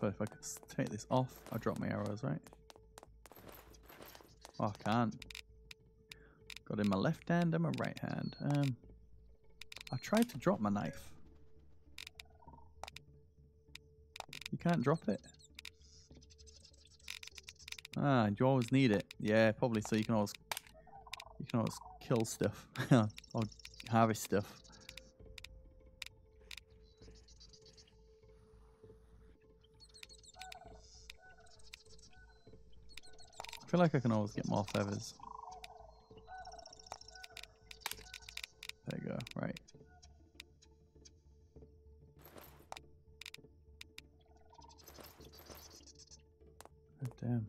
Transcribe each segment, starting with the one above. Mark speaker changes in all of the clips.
Speaker 1: But if I could take this off, I drop my arrows, right? Oh, I can't. Got in my left hand and my right hand. Um, I tried to drop my knife. You can't drop it. Ah, you always need it. Yeah, probably so you can always you can always kill stuff or harvest stuff. I feel like I can always get more feathers. There you go, right. Oh, damn.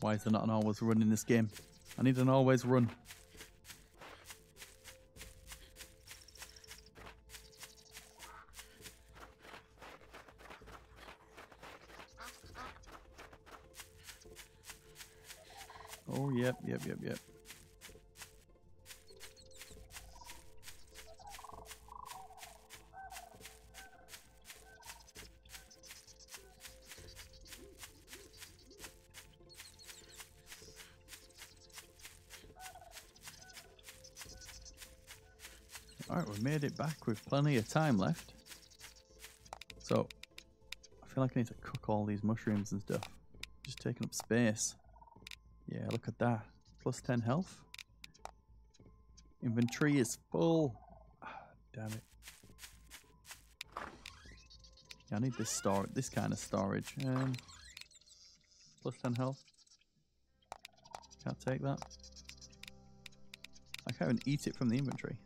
Speaker 1: Why is there not an always run in this game? I need an always run. Oh, yep, yep, yep. Alright, we made it back with plenty of time left. So, I feel like I need to cook all these mushrooms and stuff. Just taking up space. Yeah, look at that. Plus 10 health. Inventory is full. Ah, damn it. Yeah, I need this store this kind of storage. Um, plus 10 health. Can't take that. I can't even eat it from the inventory.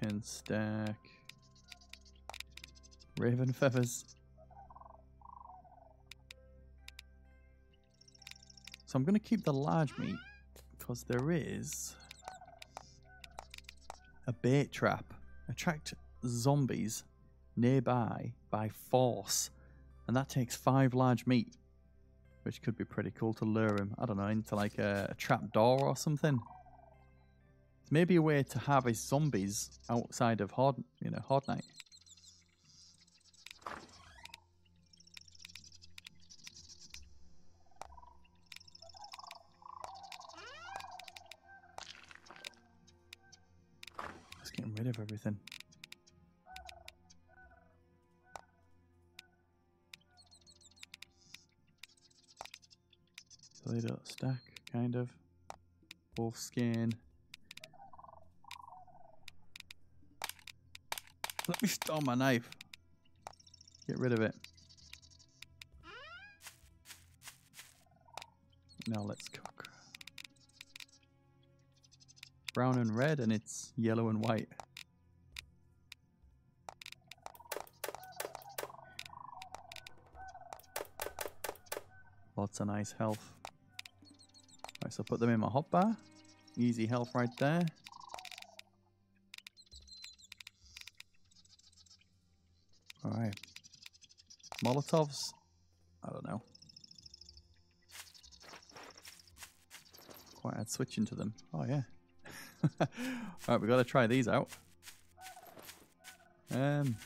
Speaker 1: Can stack raven feathers. So I'm going to keep the large meat because there is a bait trap. Attract zombies nearby by force. And that takes five large meat. Which could be pretty cool to lure him, I don't know, into like a, a trap door or something. Maybe a way to harvest zombies outside of Hard, you know, Horde Night. Just getting rid of everything. So they don't stack, kind of. Wolf skin. Let me store my knife. Get rid of it. Now let's cook. Brown and red, and it's yellow and white. Lots of nice health. Right, so put them in my hotbar. Easy health right there. Alright. Molotovs? I don't know. Quite had switching to them. Oh yeah. Alright, we gotta try these out. Um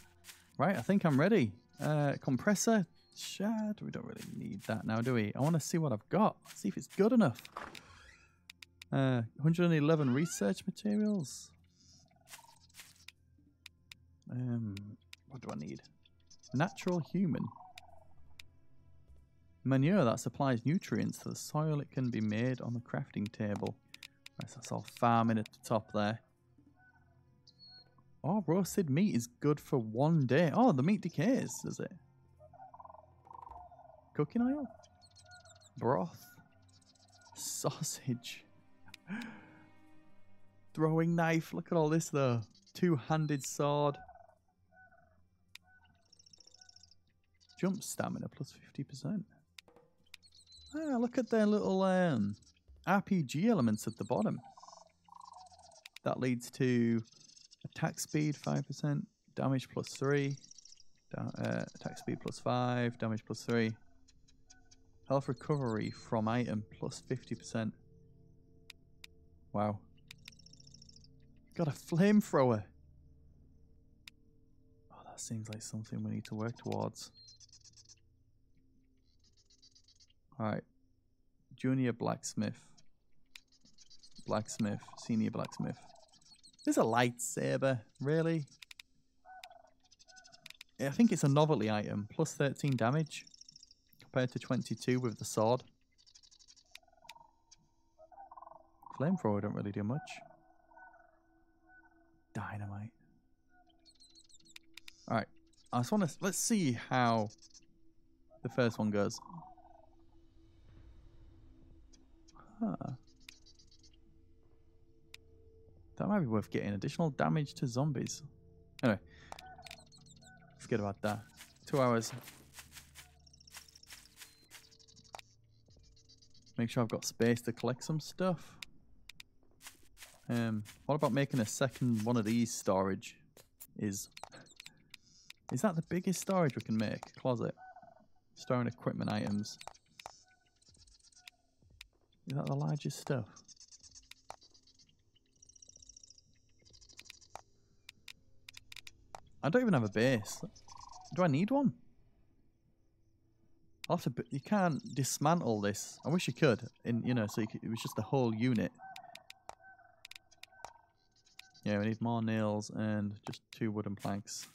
Speaker 1: right, I think I'm ready. Uh compressor shad. We don't really need that now, do we? I want to see what I've got. See if it's good enough. Uh, 111 research materials. Um, what do I need? Natural human. Manure that supplies nutrients to the soil. It can be made on the crafting table. That's all farming at the top there. Oh, roasted meat is good for one day. Oh, the meat decays, does it? Cooking oil? Broth. Sausage. Throwing knife. Look at all this though. two-handed sword. Jump stamina plus 50%. Ah, look at their little um, RPG elements at the bottom. That leads to attack speed 5%, damage plus 3, da uh, attack speed plus 5, damage plus 3, health recovery from item plus 50%. Wow. Got a flamethrower. Oh, that seems like something we need to work towards. Alright. Junior blacksmith. Blacksmith. Senior blacksmith. There's a lightsaber, really? I think it's a novelty item. Plus 13 damage. Compared to 22 with the sword. Flamethrower don't really do much. Dynamite. Alright. I just want to... Let's see how the first one goes. That might be worth getting. Additional damage to zombies. Anyway. Forget about that. Two hours. Make sure I've got space to collect some stuff. Um, what about making a second one of these storage? Is is that the biggest storage we can make? Closet. Storing equipment items. Is that the largest stuff? I don't even have a base. Do I need one? I'll have to. You can't dismantle this. I wish you could. In you know, so you could, it was just a whole unit. Yeah, we need more nails and just two wooden planks.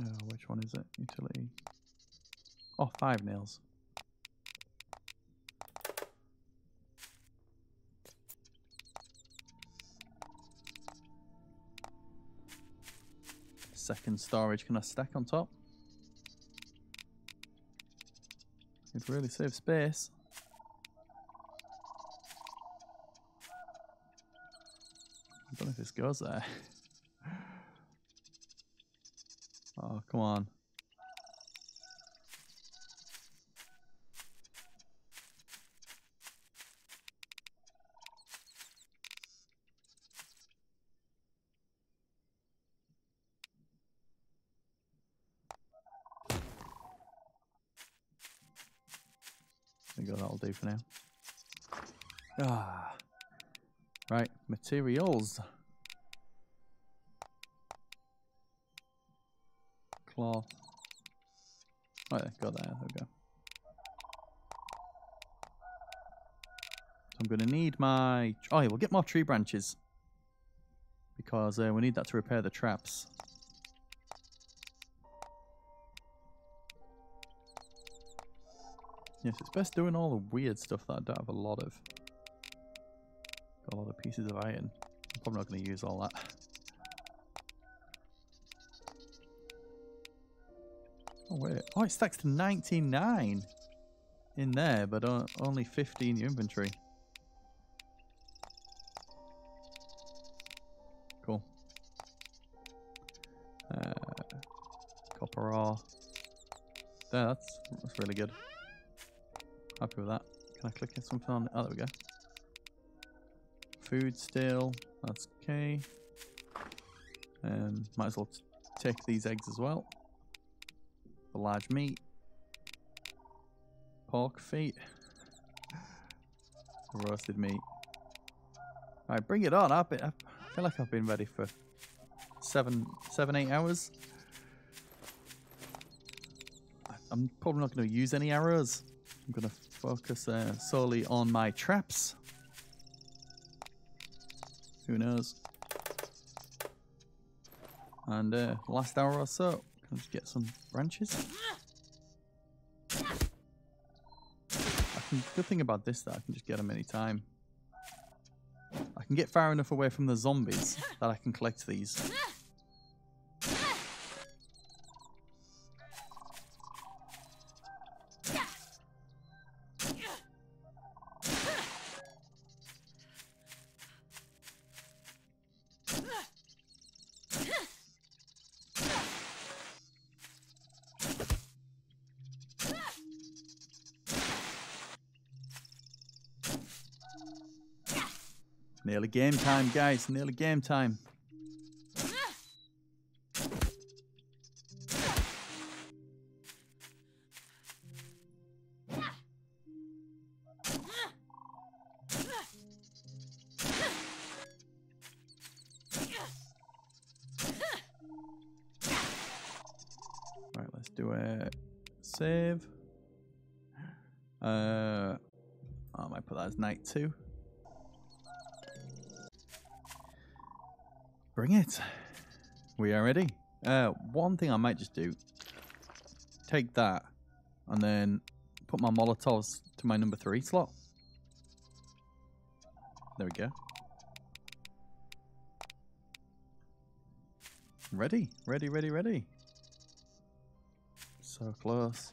Speaker 1: Oh, which one is it? Utility. Oh, five nails. Second storage. Can I stack on top? It'd really saves space. I don't know if this goes there. Oh, come on. That'll do for now. Ah. Right, materials. Cloth. Oh yeah, got that. There we go. I'm to need my... Oh yeah, we'll get more tree branches. Because uh, we need that to repair the traps. Yes, it's best doing all the weird stuff that I don't have a lot of. Got a lot of pieces of iron. I'm probably not going to use all that. Oh, wait. Oh, it stacks to 99 in there, but only 50 in inventory. Cool. Uh, copper ore. There, that's, that's really good. Happy with that. Can I click something on? Oh, there we go. Food still. That's okay. Um, might as well take these eggs as well large meat. Pork feet. Roasted meat. Alright, bring it on. I've been, I feel like I've been ready for seven, seven, eight hours. I'm probably not going to use any arrows. I'm going to focus uh, solely on my traps. Who knows? And uh, last hour or so, just get some branches? Can, good thing about this that I can just get them anytime. I can get far enough away from the zombies that I can collect these. Game time, guys. Nearly game time. Right, let's do a save. Uh, I might put that as night two. Bring it. We are ready. Uh, one thing I might just do, take that and then put my Molotovs to my number three slot. There we go. Ready, ready, ready, ready. So close.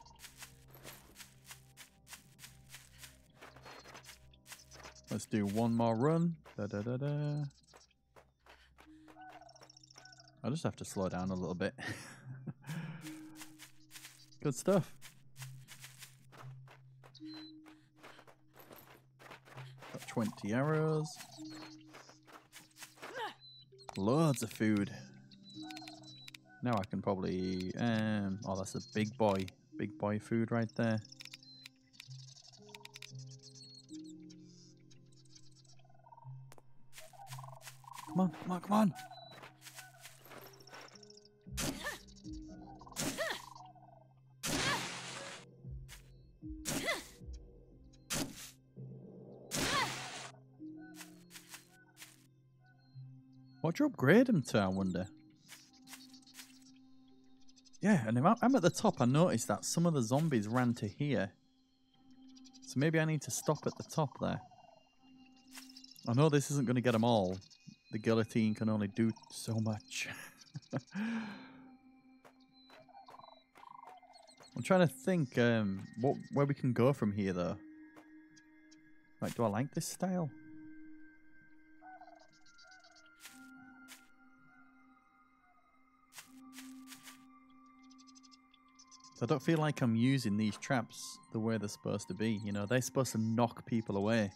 Speaker 1: Let's do one more run. Da da da da. I'll just have to slow down a little bit. Good stuff. Got 20 arrows. Loads of food. Now I can probably... Um, oh, that's a big boy. Big boy food right there. Come on, come on, come on. What'd you upgrade them to, I wonder? Yeah, and if I'm at the top, I noticed that some of the zombies ran to here. So maybe I need to stop at the top there. I know this isn't going to get them all. The guillotine can only do so much. I'm trying to think um, what where we can go from here, though. Like, do I like this style? I don't feel like I'm using these traps the way they're supposed to be. You know, they're supposed to knock people away.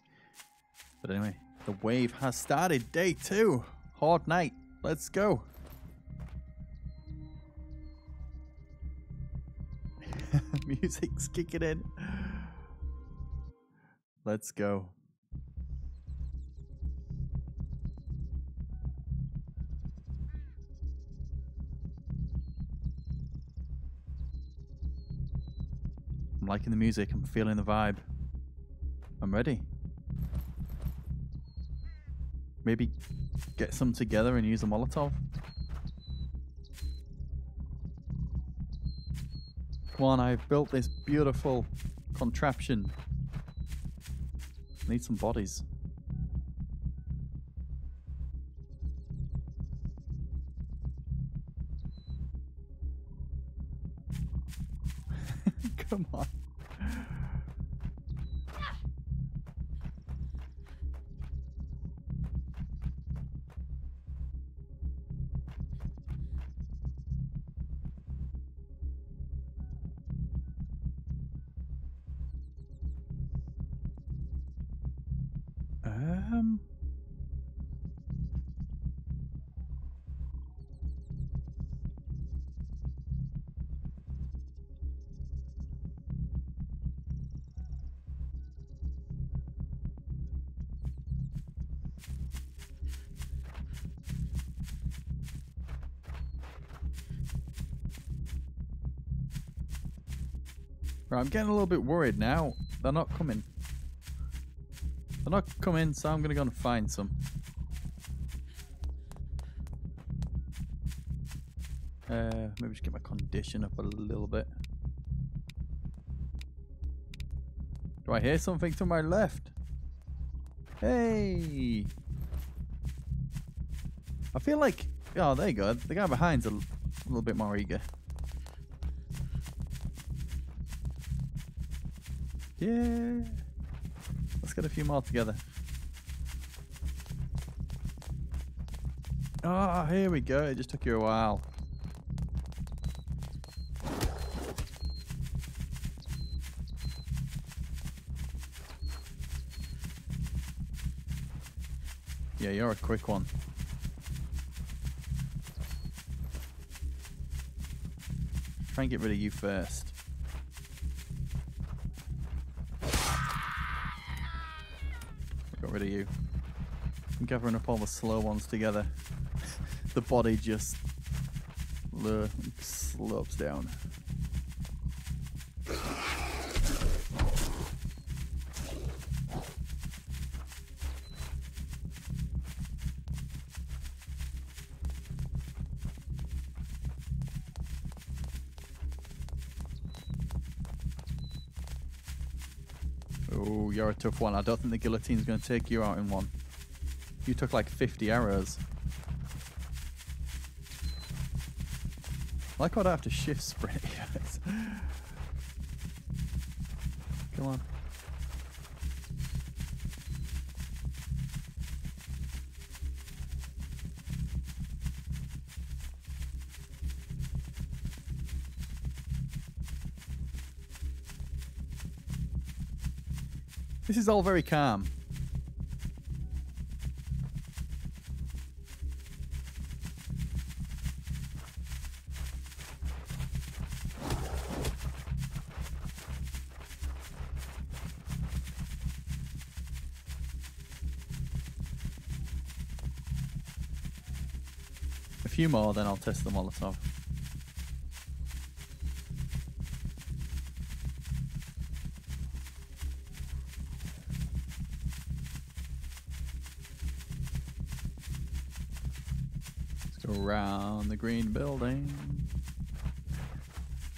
Speaker 1: But anyway, the wave has started. Day two. Hard night. Let's go. Music's kicking in. Let's go. I'm liking the music. I'm feeling the vibe. I'm ready. Maybe get some together and use a Molotov. Come on, I've built this beautiful contraption. Need some bodies. Right, I'm getting a little bit worried now. They're not coming. They're not coming, so I'm gonna go and find some. Uh, maybe just get my condition up a little bit. Do I hear something to my left? Hey! I feel like, oh, there you go. The guy behind's a little bit more eager. Yeah. Let's get a few more together. Ah, here we go. It just took you a while. Yeah, you're a quick one. Try and get rid of you first. Gathering up all the slow ones together. the body just lo- slopes down. Oh, you're a tough one. I don't think the guillotine's going to take you out in one. You took like 50 arrows. Like what I'd have to shift sprint. Come on. This is all very calm. Few more, then I'll test the Molotov. Let's go around the green building.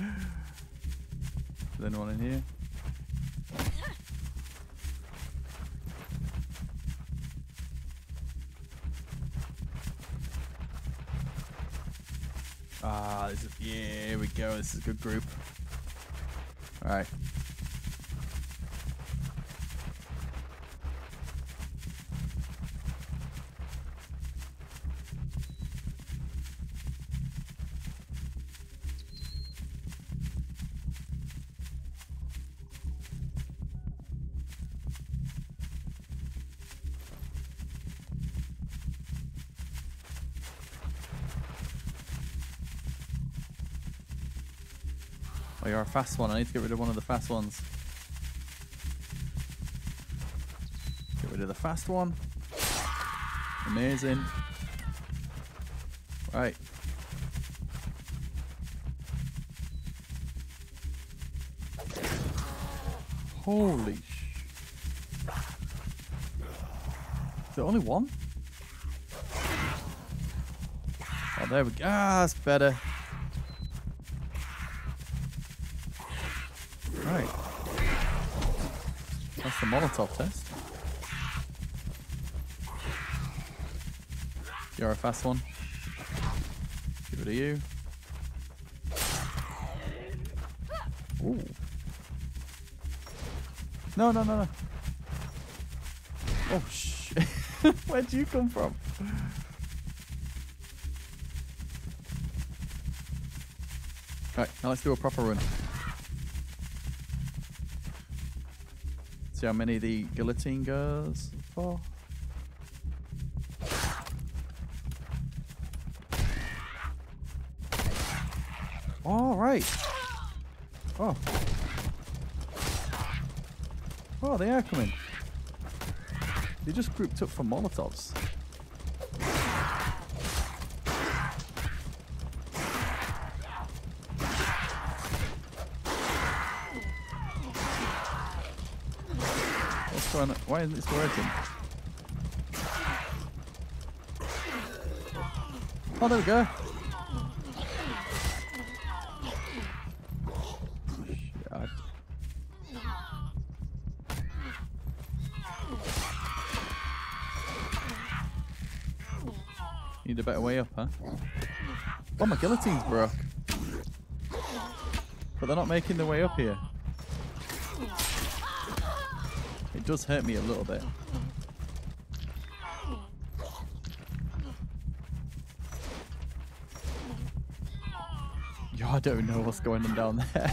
Speaker 1: Is anyone in here? Ah, this is, yeah, here we go. This is a good group. All right. Oh, you're a fast one. I need to get rid of one of the fast ones. Get rid of the fast one. Amazing. Right. Holy sh... Is there only one? Oh, there we go. Ah, that's better. Right. That's the Molotov test. You're a fast one. Give it to you. Ooh. No, no, no, no. Oh, shit. Where'd you come from? Right, now let's do a proper run. See how many the guillotine goes for. All right. Oh. Oh, they are coming. They just grouped up for Molotovs. What's going on? Why isn't this working? Oh, there we go. Need a better way up, huh? Oh, my guillotine's broke. But they're not making their way up here. It does hurt me a little bit. Yo, I don't know what's going on down there.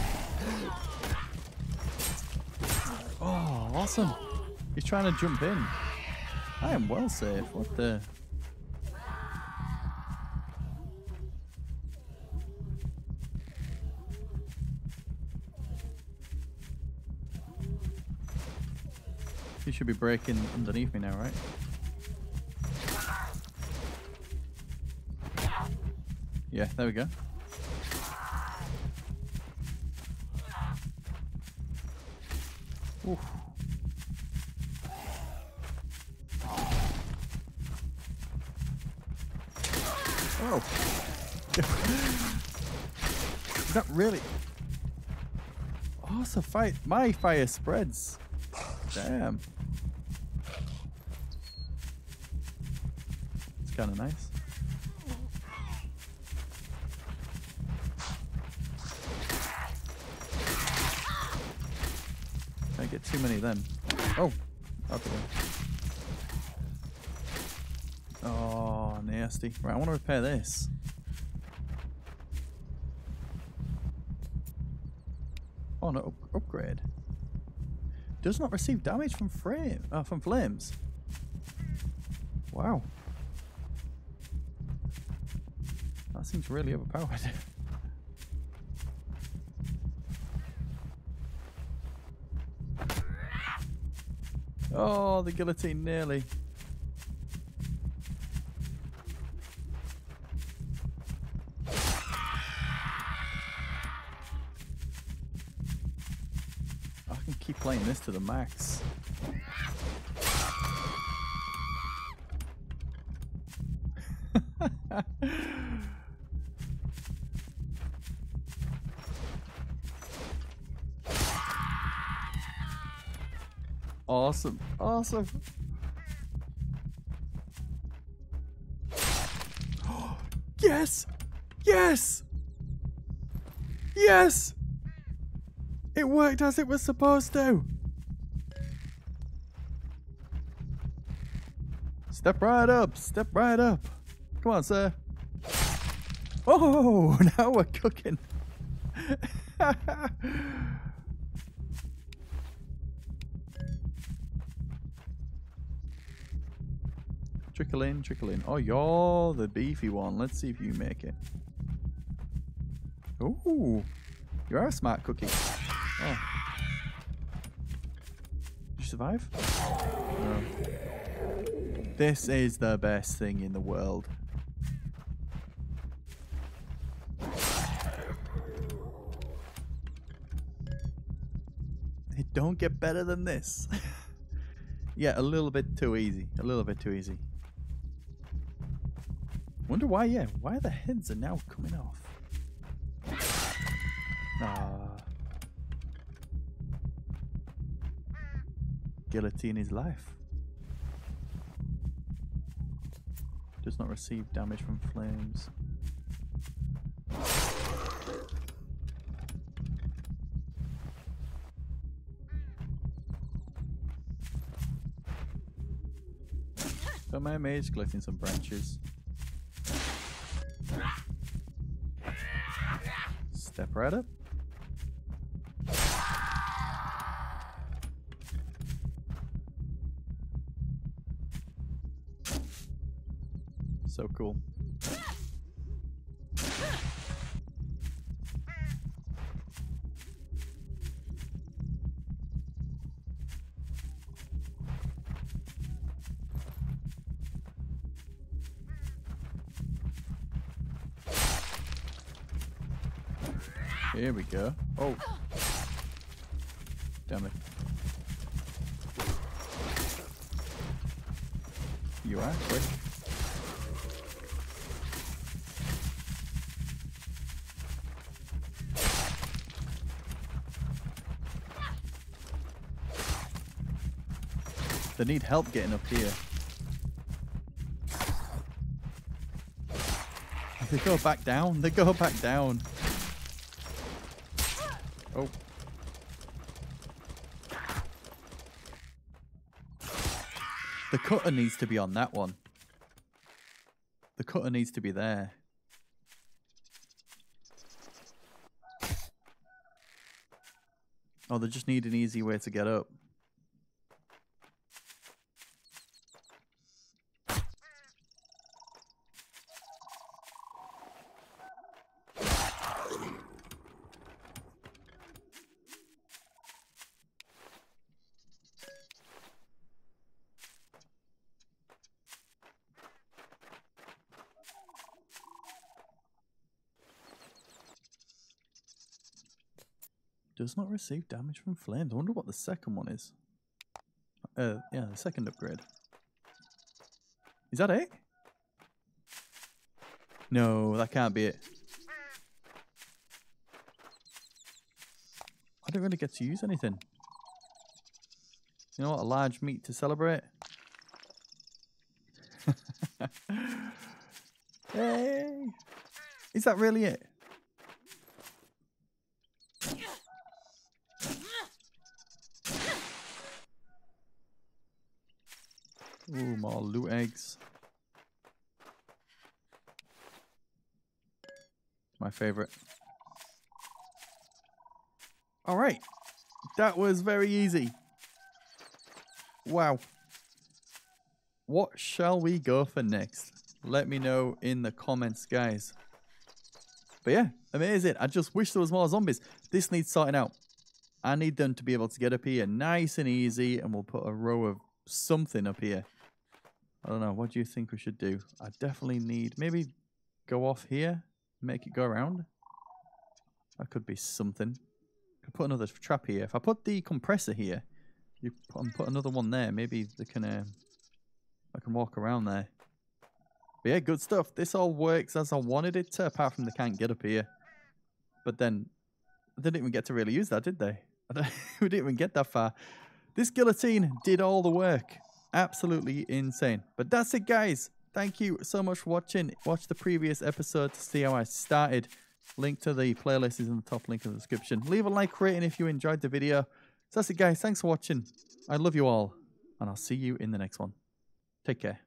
Speaker 1: oh, awesome. He's trying to jump in. I am well safe. What the? Should be breaking underneath me now, right? Yeah, there we go. Oof. Oh. Not really. Oh, so fight. My fire spreads. Damn. Kind of nice. Can't get too many then. Oh, out the way. Oh, nasty. Right, I want to repair this. Oh no, up upgrade. Does not receive damage from frame uh, from flames. Wow. That seems really overpowered. oh, the guillotine nearly. I can keep playing this to the max. Awesome. Awesome. yes! Yes! Yes! It worked as it was supposed to. Step right up. Step right up. Come on, sir. Oh, now we're cooking. trickle in, trickle in. Oh, you're the beefy one. Let's see if you make it. Ooh, you are a smart cookie. Oh. Did you survive? No. This is the best thing in the world. It don't get better than this. yeah, a little bit too easy. A little bit too easy. Wonder why, yeah, why the heads are now coming off. Ah. Guillotine is life. Does not receive damage from flames. Got my mage collecting some branches. Right up. So cool. Here we go. Oh. Damn it. You are quick. They need help getting up here. They go back down. They go back down. Oh. The cutter needs to be on that one. The cutter needs to be there. Oh, they just need an easy way to get up. Not receive damage from flames. I wonder what the second one is. Uh, yeah, the second upgrade. Is that it? No, that can't be it. I don't really get to use anything. You know what? A large meat to celebrate. hey! Is that really it? Ooh, more loot eggs. My favorite. All right. That was very easy. Wow. What shall we go for next? Let me know in the comments, guys. But yeah, amazing. I just wish there was more zombies. This needs sorting out. I need them to be able to get up here nice and easy, and we'll put a row of something up here. I don't know. What do you think we should do? I definitely need maybe go off here, make it go around. That could be something. Could put another trap here. If I put the compressor here, you put, and put another one there. Maybe they can. Uh, I can walk around there. But yeah, good stuff. This all works as I wanted it to, apart from they can't get up here. But then they didn't even get to really use that, did they? we didn't even get that far. This guillotine did all the work absolutely insane. But that's it, guys. Thank you so much for watching. Watch the previous episode to see how I started. Link to the playlist is in the top link in the description. Leave a like rating if you enjoyed the video. So that's it, guys. Thanks for watching. I love you all, and I'll see you in the next one. Take care.